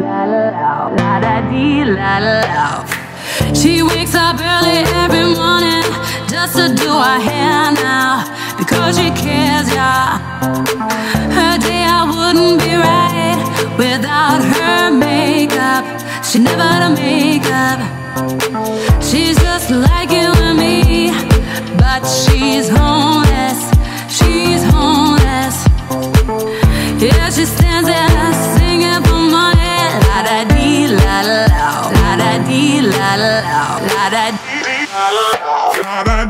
la la la la la. She wakes up early every morning just to do her hair now because she cares, yeah. Her day I wouldn't be right without her makeup. She never had makeup. She's just like you and me, but she's homeless. She's homeless. Yeah, she stands there. not allowed. Not allowed. Not.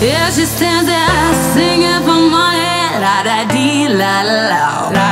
Yeah, she stands there singing for head. la da dee la la. la.